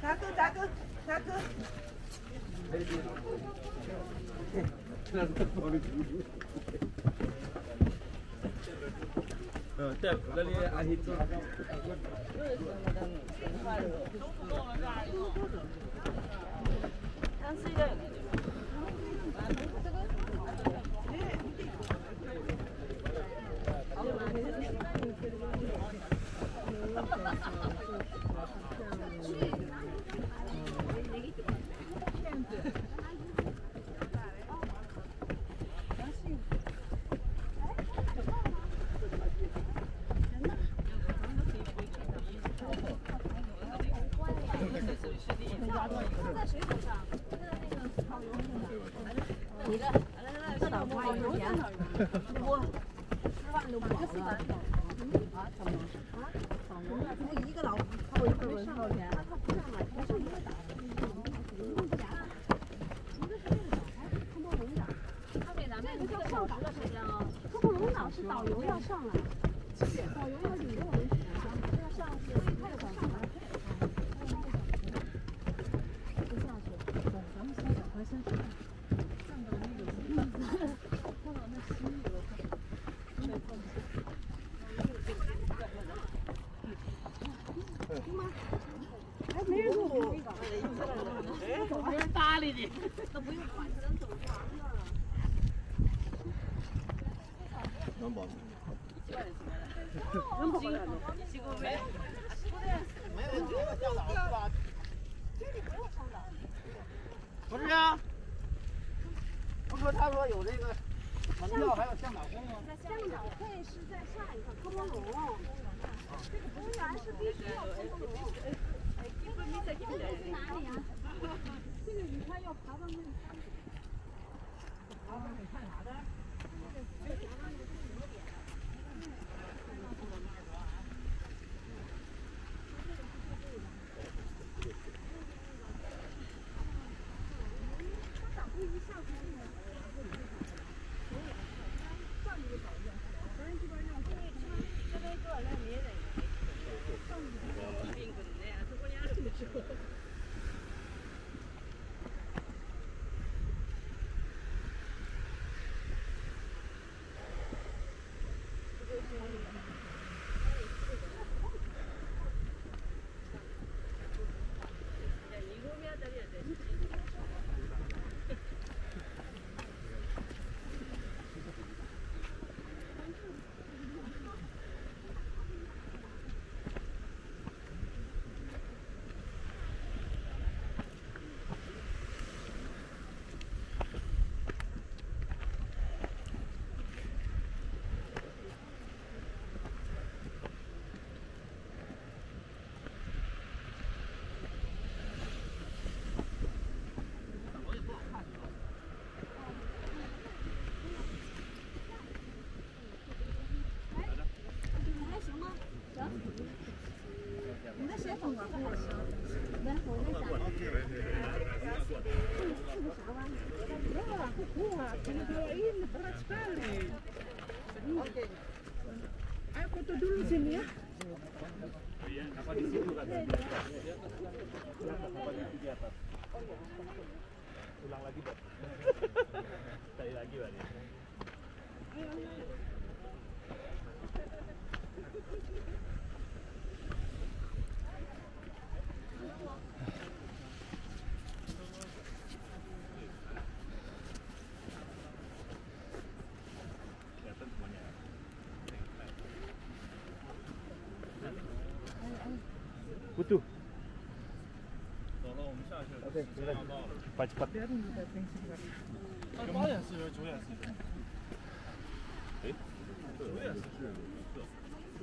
大哥，大哥，大哥。对，那里阿姨做。在水果上，在那个烤油上的。你的，这老花一块钱，我十万都不了。啊？怎么？啊？怎么一个老花一块上多少钱？他不上来，他就一个打。一个是那个小孩，科波龙岛。他给咱们这个上岛的时间啊？科波龙岛是导游要上来，导游要领着我们去，要上去，太早了。还没人住，没人搭理你，都不用管，咱走就完了。能保。能保的。没，没人这个向导是吧？不是啊，不说他说有这个门票，还有向导费吗？向导费是在下一个科波龙，这个公园是必须要科波龙。这个是哪里啊？这个你看要爬到那里。ini berat sekali. Oke. Ayo foto dulu sini ya. Apa di situ di atas. Di atas, di atas. 走了，我们下去了。八八。九点四十，九点四十。哎，九点四十。嗯。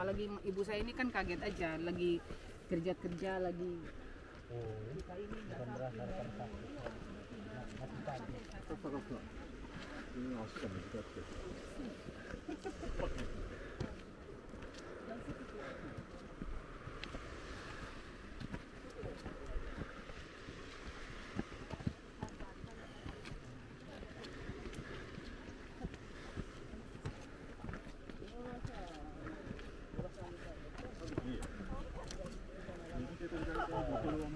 apalagi ibu saya ini kan kaget aja lagi kerja kerja lagi oh,